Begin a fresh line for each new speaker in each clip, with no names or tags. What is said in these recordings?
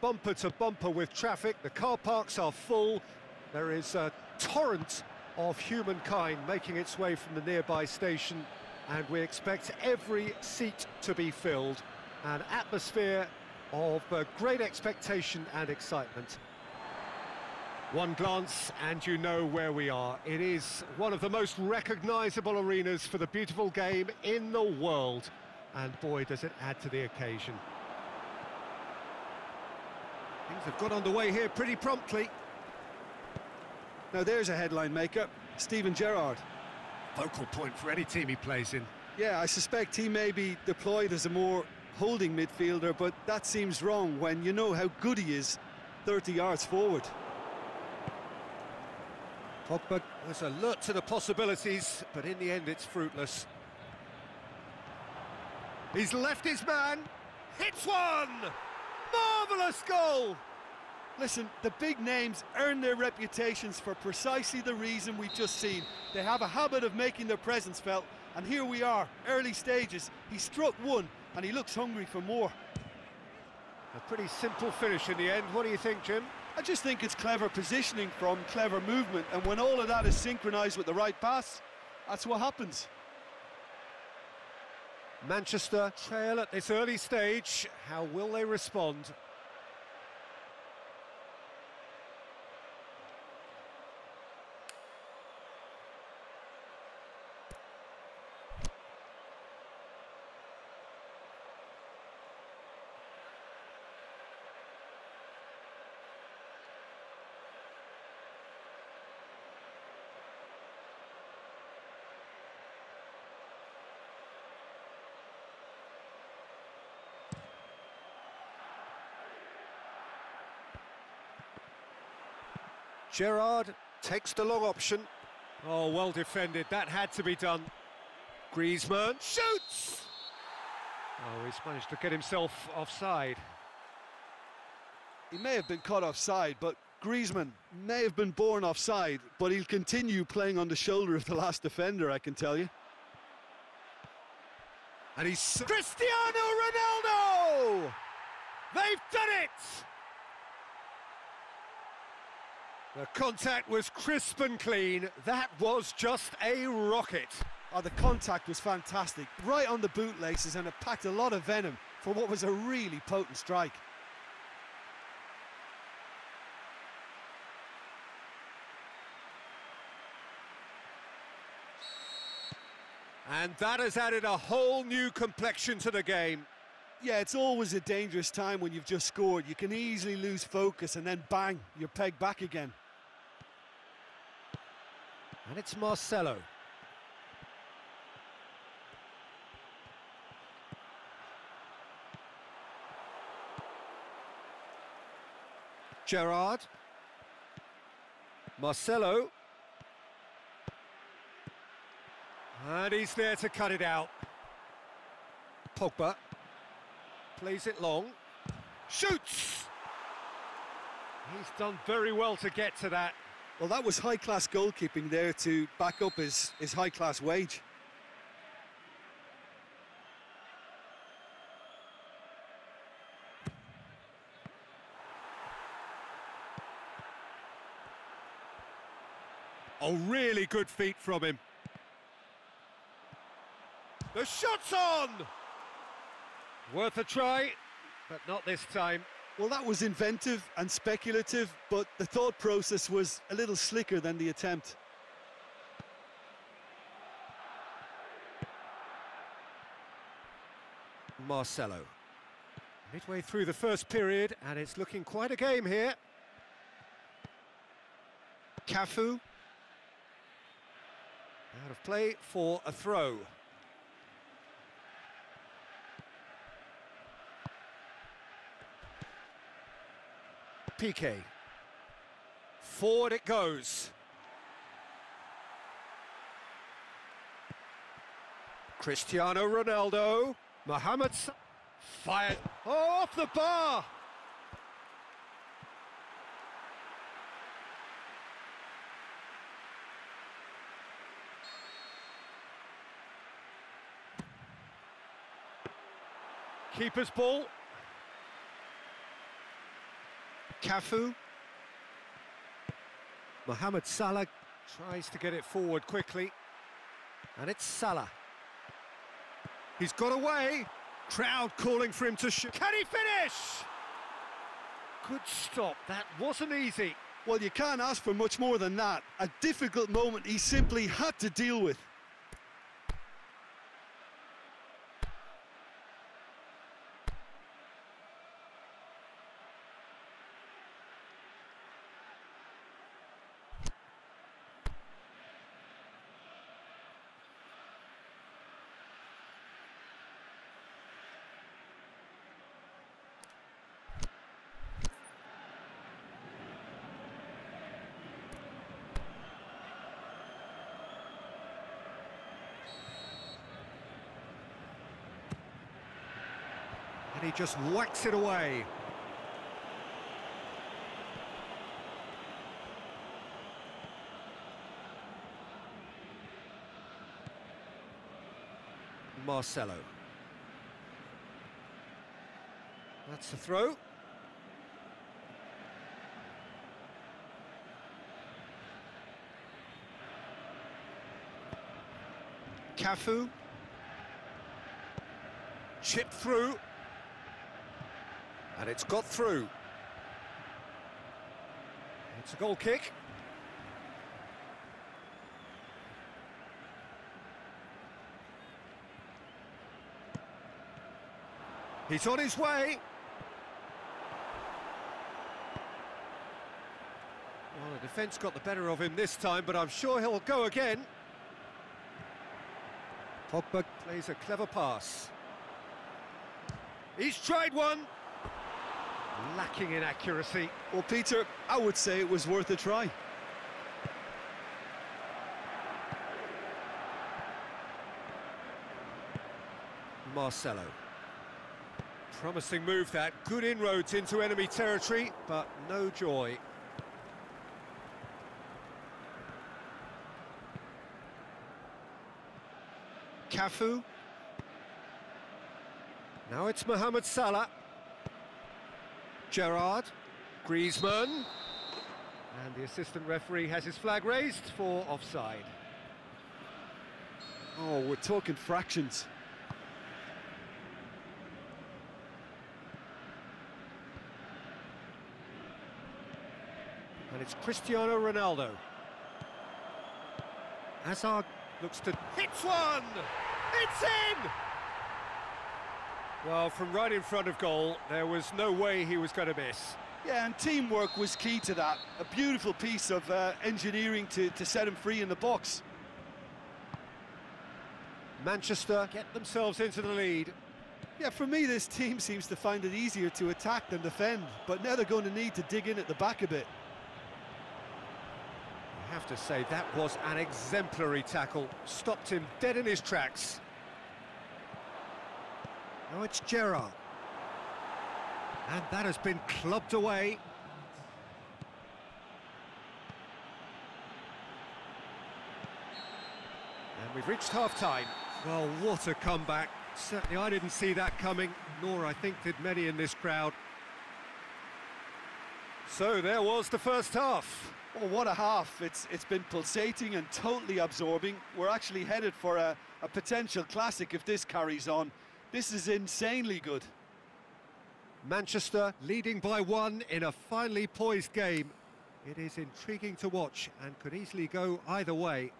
bumper to bumper with traffic. The car parks are full. There is a torrent of humankind making its way from the nearby station, and we expect every seat to be filled. An atmosphere of uh, great expectation and excitement. One glance and you know where we are. It is one of the most recognisable arenas for the beautiful game in the world. And boy, does it add to the occasion. Things have got underway here pretty promptly.
Now there's a headline maker, Steven Gerrard.
Focal point for any team he plays in.
Yeah, I suspect he may be deployed as a more holding midfielder, but that seems wrong when you know how good he is 30 yards forward.
Pogba was alert to the possibilities, but in the end it's fruitless. He's left his man, hits one! Marvellous goal!
Listen, the big names earn their reputations for precisely the reason we've just seen. They have a habit of making their presence felt, and here we are, early stages. He struck one, and he looks hungry for more.
A pretty simple finish in the end. What do you think, Jim?
I just think it's clever positioning from clever movement, and when all of that is synchronised with the right pass, that's what happens.
Manchester trail at this early stage. How will they respond? Gerrard takes the long option. Oh, well defended. That had to be done. Griezmann shoots! Oh, he's managed to get himself offside.
He may have been caught offside, but Griezmann may have been born offside, but he'll continue playing on the shoulder of the last defender, I can tell you.
And he's Cristiano Ronaldo! They've done it! The contact was crisp and clean. That was just a rocket.
Oh, the contact was fantastic, right on the bootlaces, and it packed a lot of venom for what was a really potent strike.
And that has added a whole new complexion to the game.
Yeah, it's always a dangerous time when you've just scored. You can easily lose focus and then bang, you're pegged back again.
And it's Marcelo. Gerrard. Marcelo. And he's there to cut it out. Pogba. Plays it long. Shoots! He's done very well to get to that.
Well, that was high-class goalkeeping there to back up his, his high-class wage.
Oh, really good feet from him. The shot's on! Worth a try, but not this time.
Well, that was inventive and speculative, but the thought process was a little slicker than the attempt.
Marcelo. Midway through the first period, and it's looking quite a game here. Cafu. Out of play for a throw. Piqué. Forward it goes. Cristiano Ronaldo. Mohamed fired. Oh, off the bar. Keeper's ball. Cafu. Mohamed Salah tries to get it forward quickly. And it's Salah. He's got away. Crowd calling for him to shoot. Can he finish? Good stop. That wasn't easy.
Well, you can't ask for much more than that. A difficult moment he simply had to deal with.
And he just whacks it away. Marcelo. That's the throw. Cafu. Chipped through. And it's got through. It's a goal kick. He's on his way. Well, the defence got the better of him this time, but I'm sure he'll go again. Pogba plays a clever pass. He's tried one. Lacking in accuracy.
Well, Peter, I would say it was worth a try.
Marcelo. Promising move that, good inroads into enemy territory, but no joy. Cafu. Now it's Mohamed Salah. Gerrard. Griezmann. And the assistant referee has his flag raised for offside.
Oh, we're talking fractions.
And it's Cristiano Ronaldo. Hazard looks to hit one! It's in! Well, from right in front of goal, there was no way he was going to miss.
Yeah, and teamwork was key to that. A beautiful piece of uh, engineering to, to set him free in the box.
Manchester get themselves into the lead.
Yeah, for me, this team seems to find it easier to attack than defend, but now they're going to need to dig in at the back a bit.
I have to say, that was an exemplary tackle. Stopped him dead in his tracks. Now it's Gerrard. And that has been clubbed away. And we've reached half-time. Well, what a comeback. Certainly I didn't see that coming, nor I think did many in this crowd. So there was the first half.
Oh, what a half. It's It's been pulsating and totally absorbing. We're actually headed for a, a potential classic if this carries on. This is insanely good.
Manchester leading by one in a finely poised game. It is intriguing to watch and could easily go either way.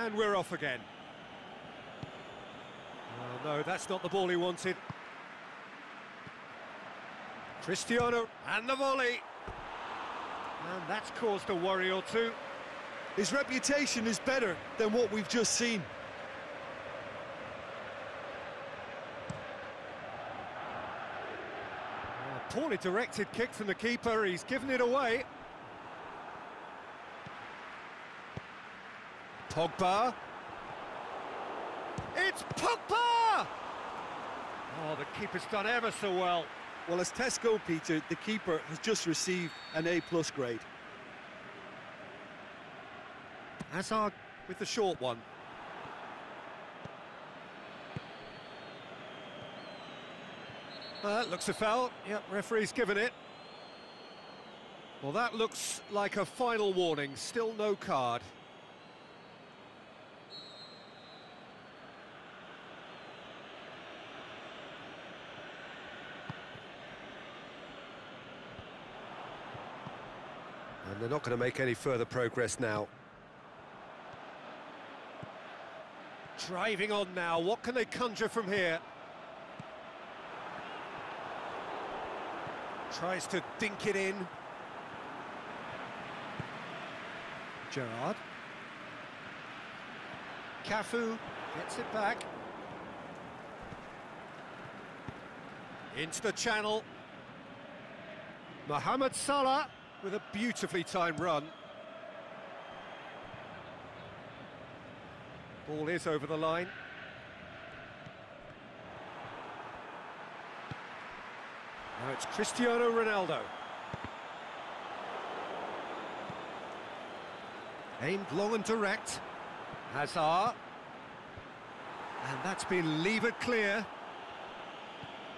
And we're off again. Oh, no, that's not the ball he wanted. Cristiano and the volley. And that's caused a worry or two.
His reputation is better than what we've just seen.
Oh, poorly directed kick from the keeper, he's given it away. Pogba. It's Pogba! Oh, the keeper's done ever so well.
Well, as Tesco, Peter, the keeper has just received an A-plus grade.
Hazard with the short one. Uh, looks a foul. Yep, referee's given it. Well, that looks like a final warning. Still no card. They're not going to make any further progress now. Driving on now, what can they conjure from here? Tries to dink it in. Gerrard. Cafu gets it back. Into the channel. Mohamed Salah with a beautifully timed run. Ball is over the line. Now it's Cristiano Ronaldo. Aimed long and direct. Hazard. And that's been levered clear.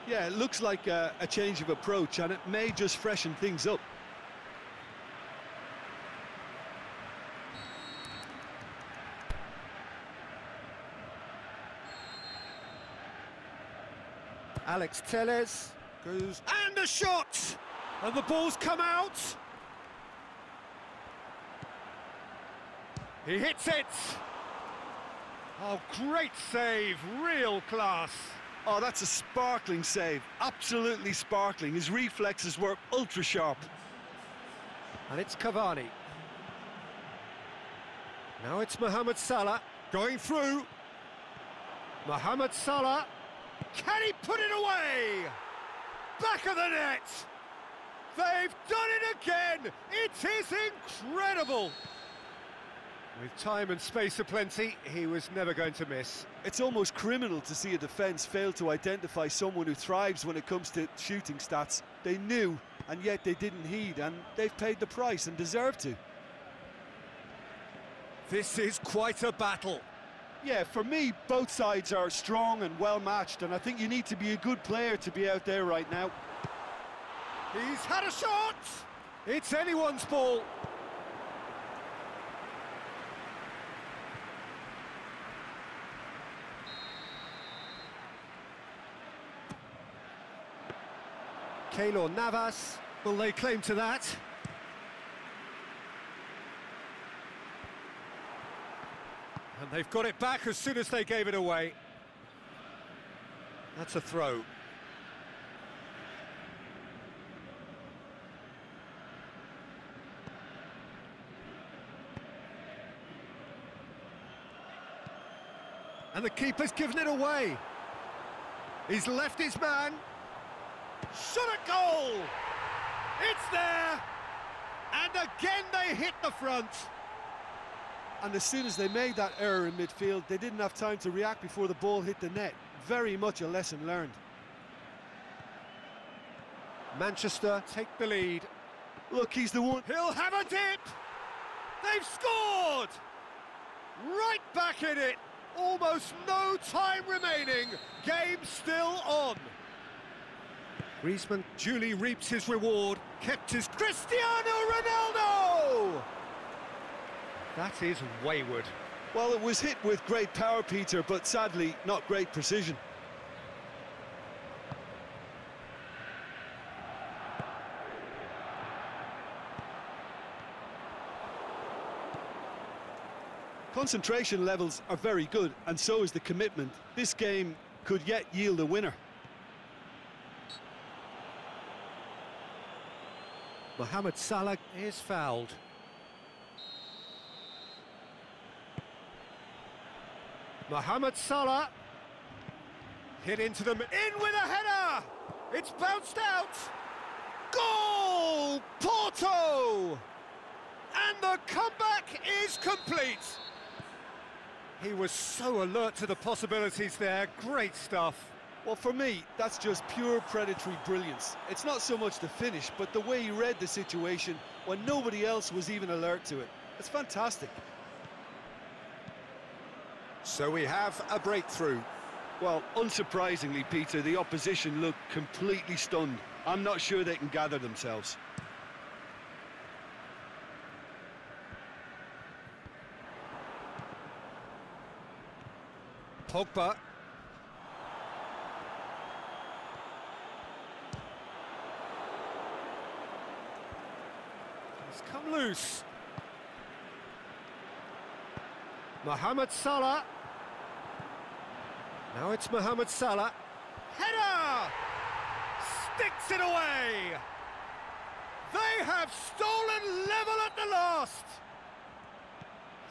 Yeah, it looks like a, a change of approach, and it may just freshen things up.
Alex Telles goes and a shot, and the ball's come out. He hits it. Oh, great save, real class.
Oh, that's a sparkling save, absolutely sparkling. His reflexes were ultra sharp.
And it's Cavani. Now it's Mohamed Salah going through. Mohamed Salah can he put it away? Back of the net! They've done it again! It is incredible! With time and space aplenty, he was never going to miss.
It's almost criminal to see a defence fail to identify someone who thrives when it comes to shooting stats. They knew, and yet they didn't heed, and they've paid the price and deserve to.
This is quite a battle.
Yeah, for me, both sides are strong and well matched, and I think you need to be a good player to be out there right now.
He's had a shot! It's anyone's ball. Keylor Navas, will they claim to that? They've got it back as soon as they gave it away. That's a throw. And the keeper's given it away. He's left his man. Shot a goal! It's there! And again they hit the front.
And as soon as they made that error in midfield, they didn't have time to react before the ball hit the net. Very much a lesson learned.
Manchester take the lead.
Look, he's the one.
He'll have a dip! They've scored! Right back in it! Almost no time remaining. Game still on. Griezmann duly reaps his reward. Kept his Cristiano Ronaldo! That is wayward.
Well, it was hit with great power, Peter, but sadly, not great precision. Concentration levels are very good, and so is the commitment. This game could yet yield a winner.
Mohamed Salah is fouled. Mohamed Salah hit into them, in with a header! It's bounced out! Goal! Porto! And the comeback is complete! He was so alert to the possibilities there, great stuff.
Well, for me, that's just pure predatory brilliance. It's not so much the finish, but the way he read the situation when nobody else was even alert to it. It's fantastic.
So we have a breakthrough.
Well, unsurprisingly, Peter, the opposition look completely stunned. I'm not sure they can gather themselves.
Pogba. He's come loose. Mohamed Salah. Now it's Mohamed Salah. Header! Sticks it away! They have stolen level at the last!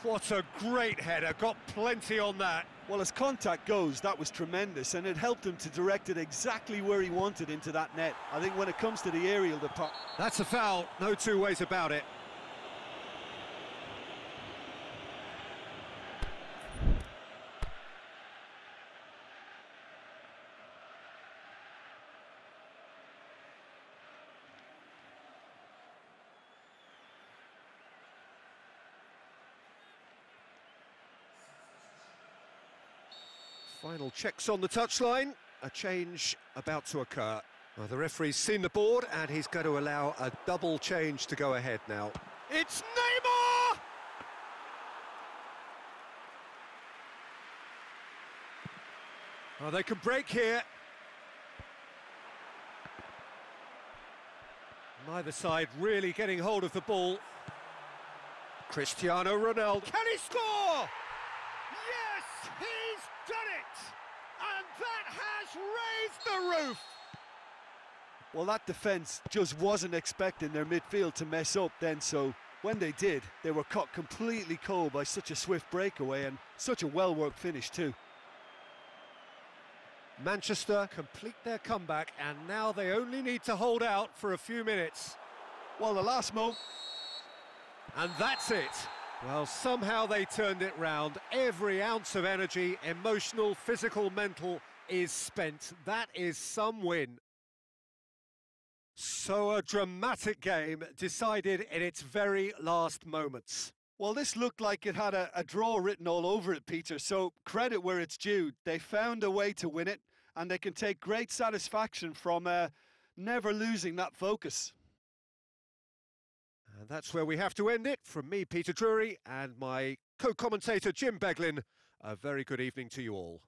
What a great header, got plenty on that.
Well, as contact goes, that was tremendous, and it helped him to direct it exactly where he wanted into that net. I think when it comes to the aerial department...
That's a foul, no two ways about it. Final checks on the touchline. A change about to occur. Well, the referee's seen the board and he's going to allow a double change to go ahead now. It's Neymar! Oh, they can break here. Neither side really getting hold of the ball. Cristiano Ronaldo. Can he score? Yes, he's done it! And that has raised the roof!
Well, that defence just wasn't expecting their midfield to mess up then, so when they did, they were caught completely cold by such a swift breakaway and such a well-worked finish too.
Manchester complete their comeback and now they only need to hold out for a few minutes.
Well, the last moment...
And that's it. Well, somehow they turned it round. Every ounce of energy, emotional, physical, mental, is spent. That is some win. So a dramatic game decided in its very last moments.
Well, this looked like it had a, a, draw written all over it, Peter, so credit where it's due. They found a way to win it, and they can take great satisfaction from uh, never losing that focus.
And that's where we have to end it. From me, Peter Drury, and my co-commentator, Jim Beglin, a very good evening to you all.